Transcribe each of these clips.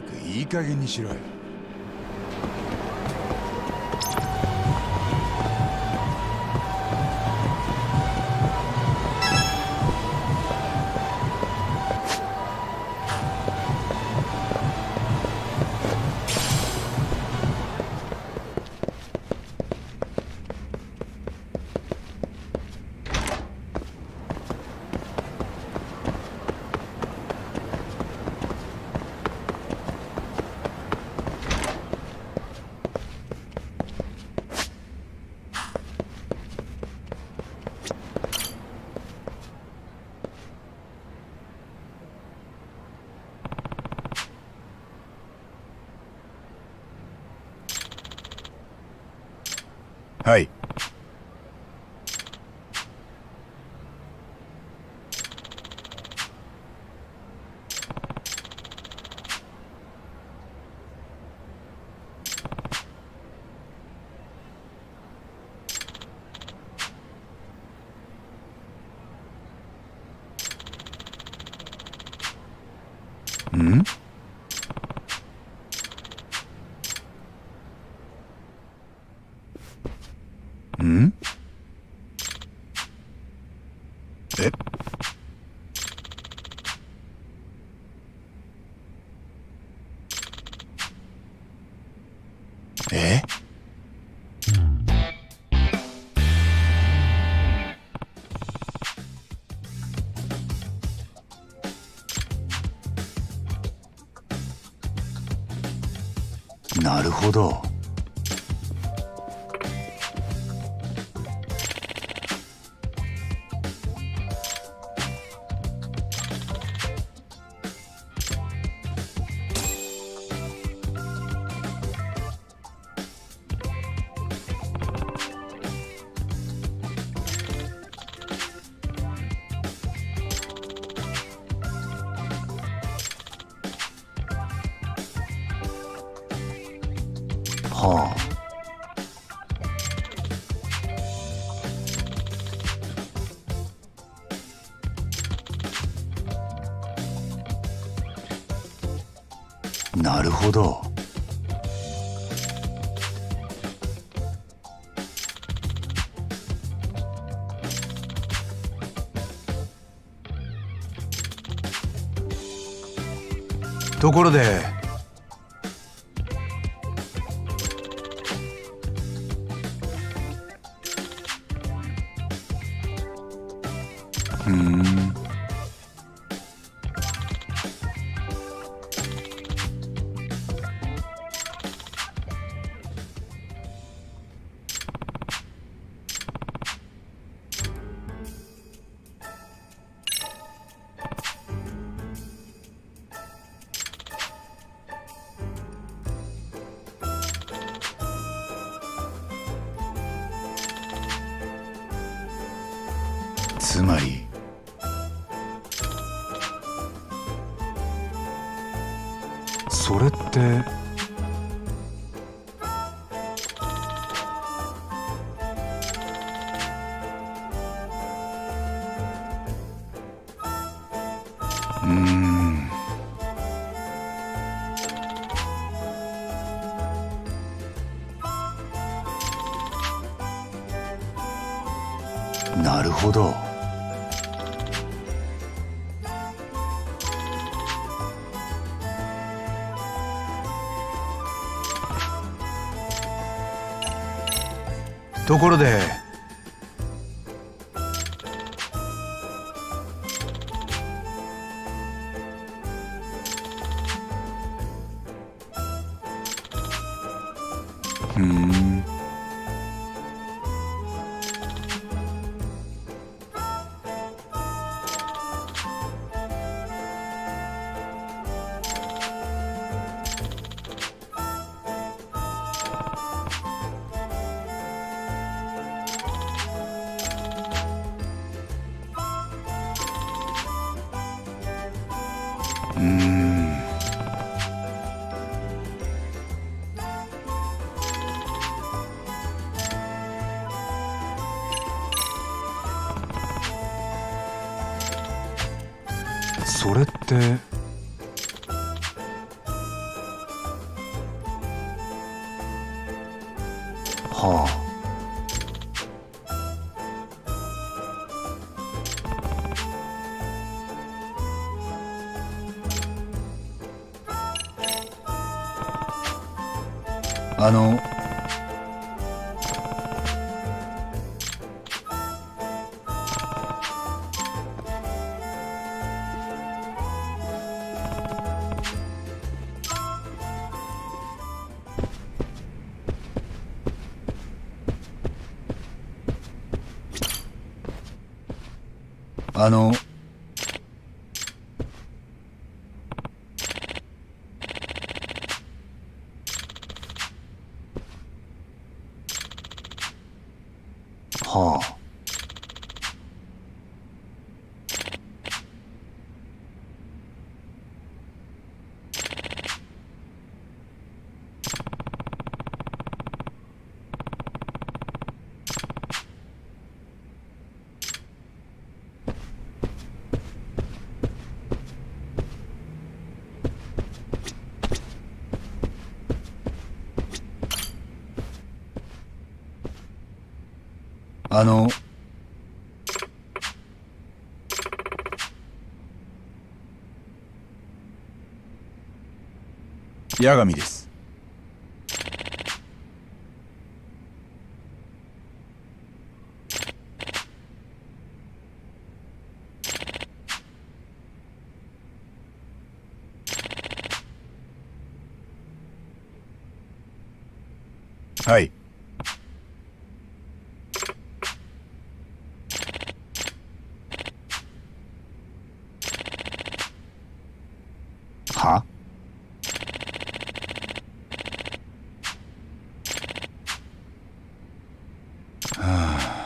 くいい加減にしろよ。ん？ん？ほど。はあ。なるほど。ところでつまりそれってとこあのあのはああの八神です。はいははあ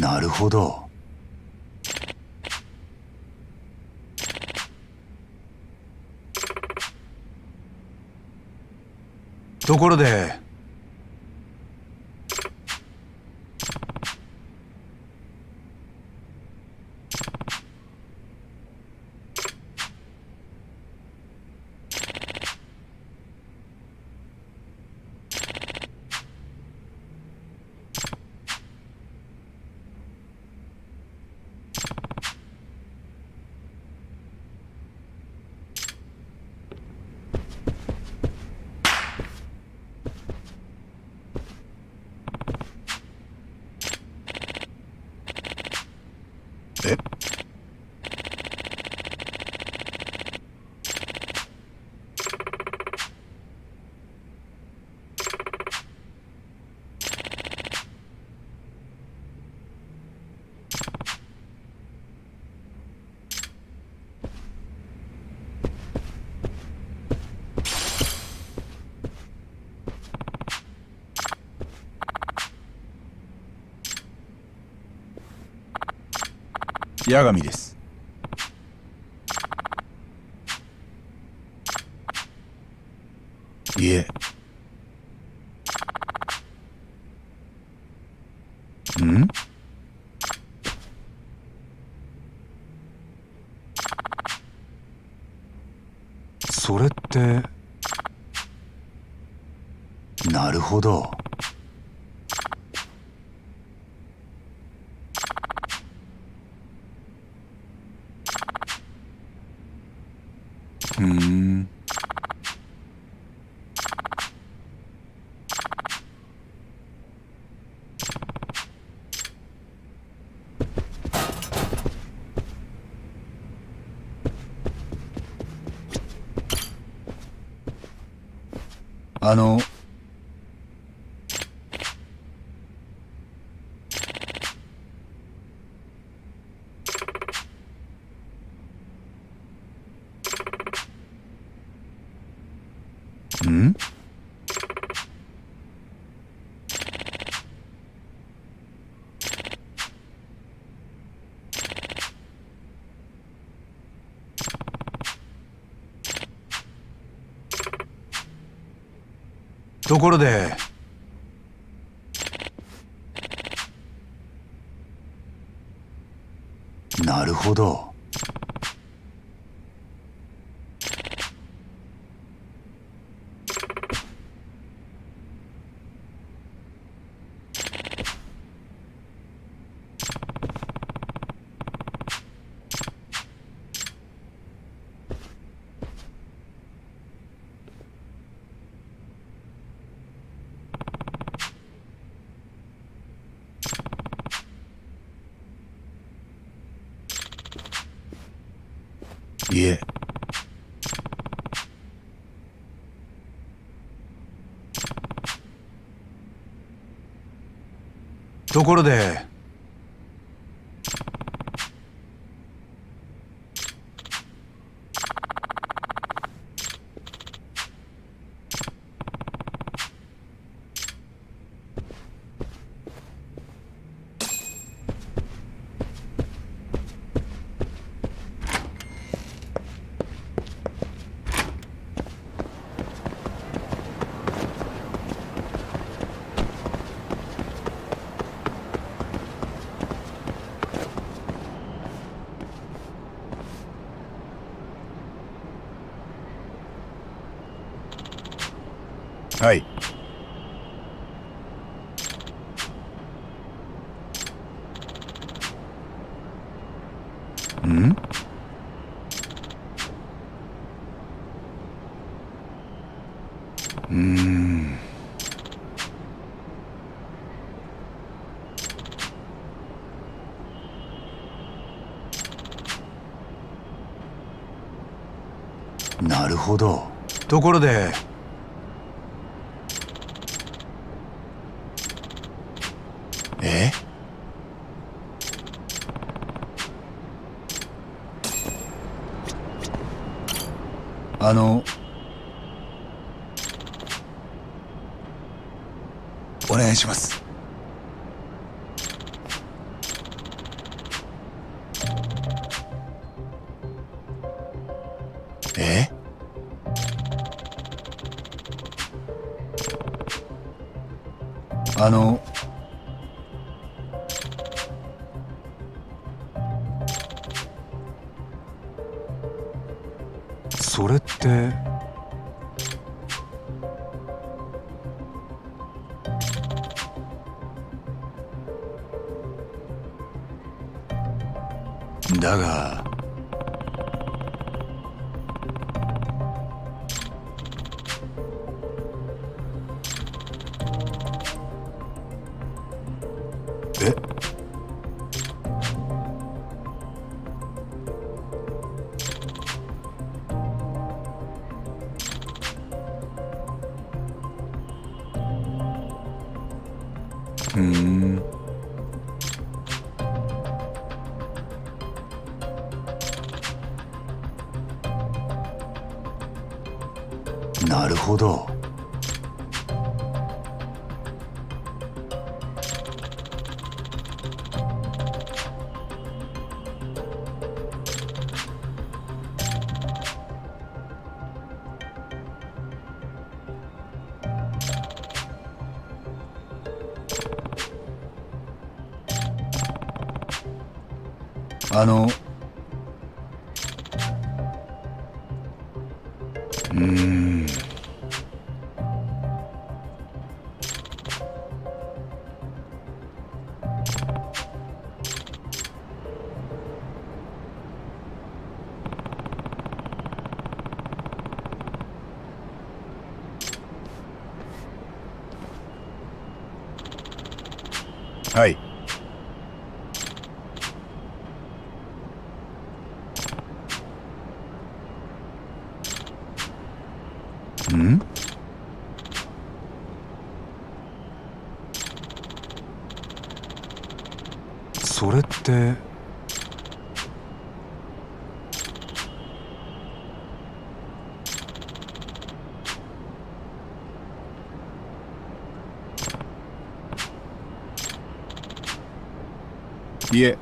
なるほど。ところでえ八神です。いえ。ん？それって。なるほどふーんあのんところで。なるほどいえところではい。ん？うん。なるほど。ところでえあのお願いします。え？あのそあのい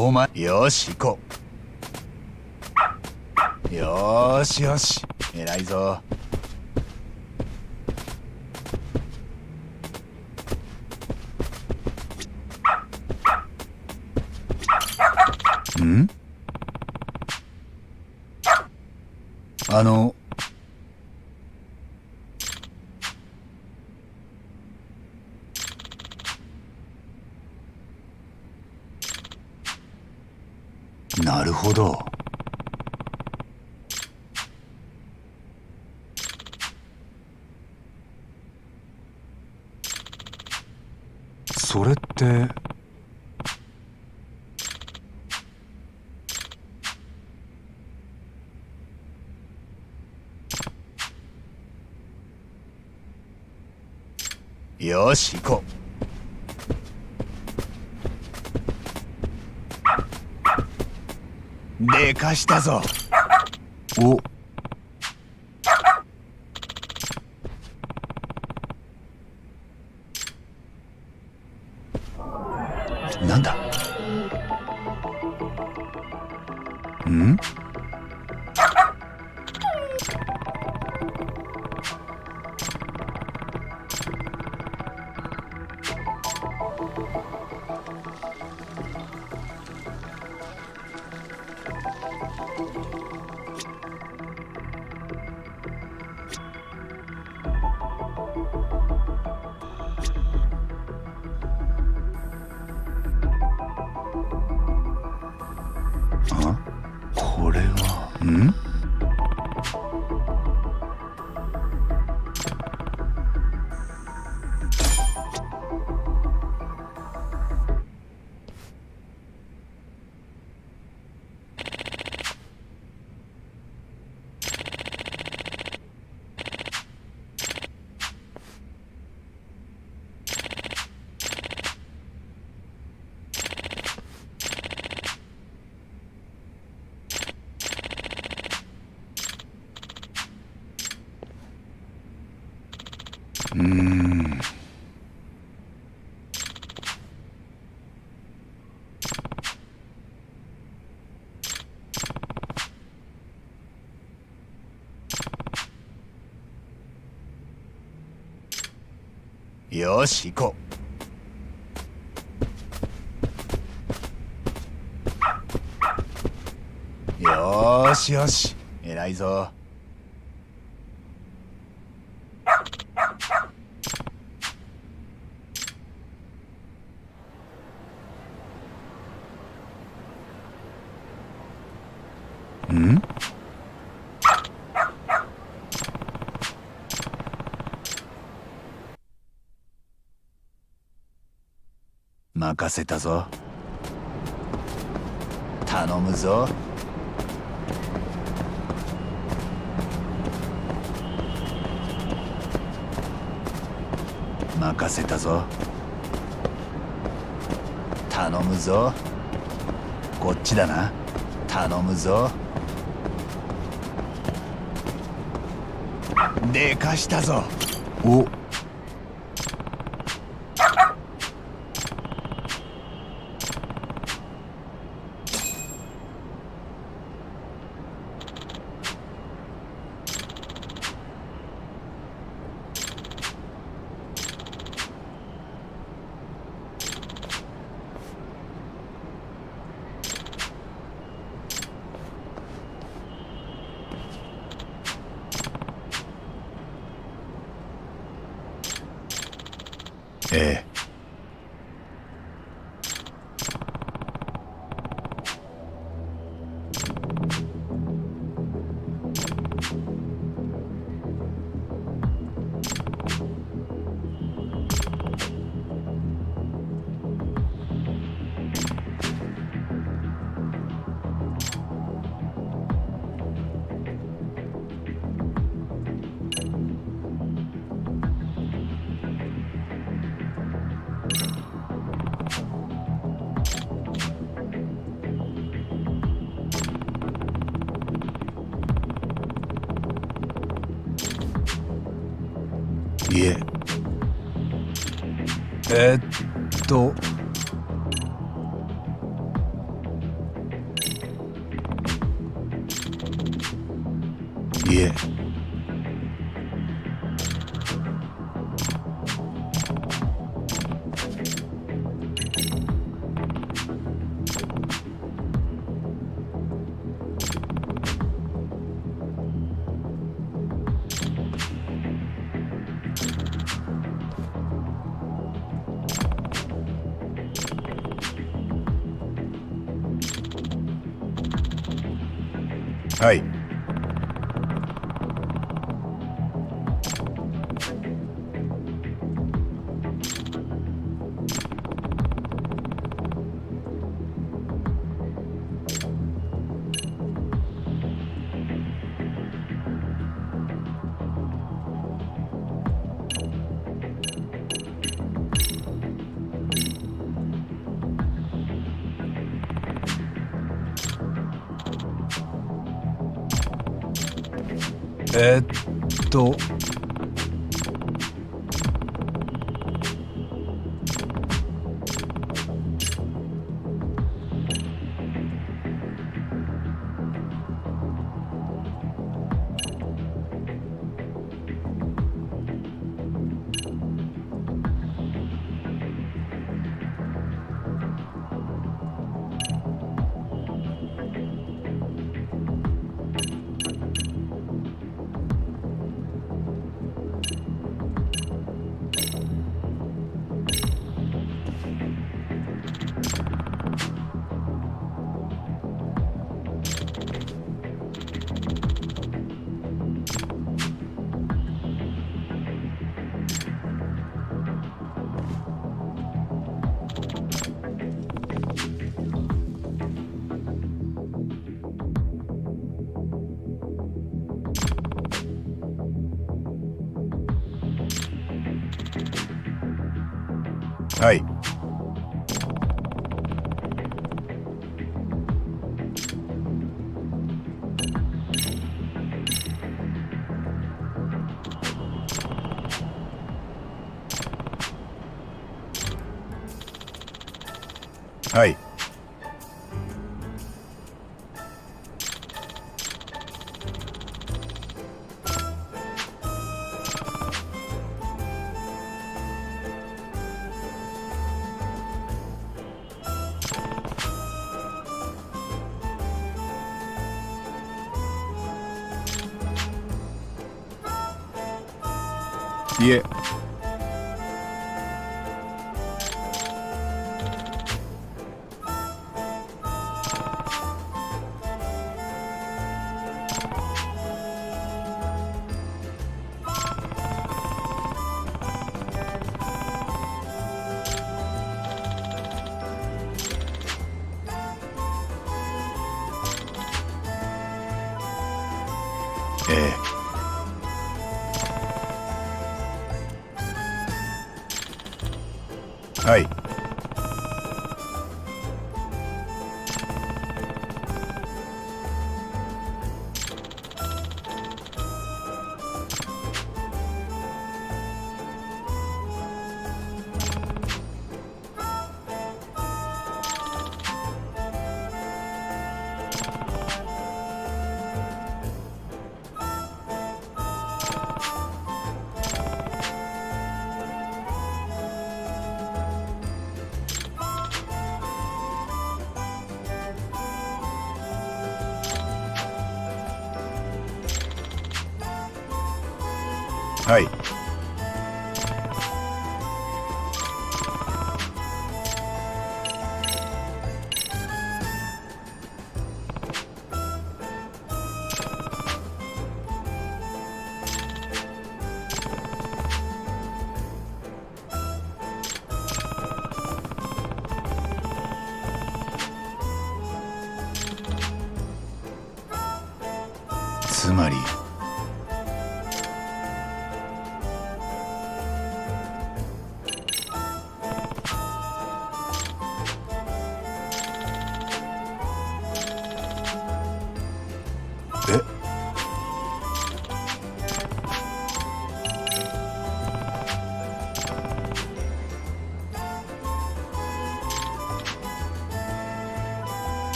お前よし行こう。よしよし。偉いぞ。ん？あのなるほどそれって？よし行こう。でかしたぞ。お。よし行こう。よしよし。偉いぞ。任せたぞ。頼むぞ。任せたぞ。頼むぞ。こっちだな。頼むぞ。でかしたぞ。お。えはいは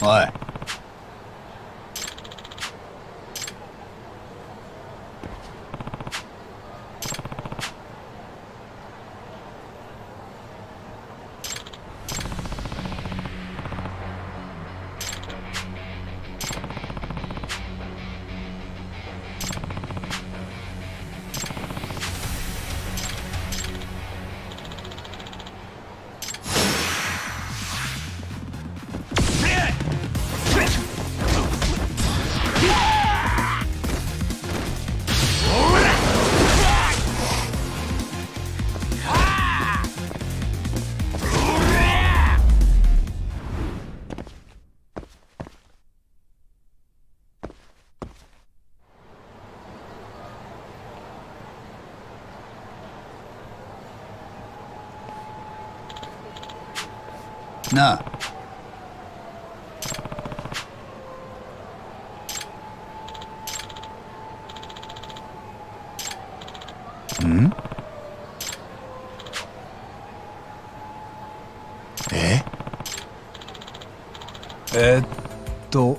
えな。あん？え？えっと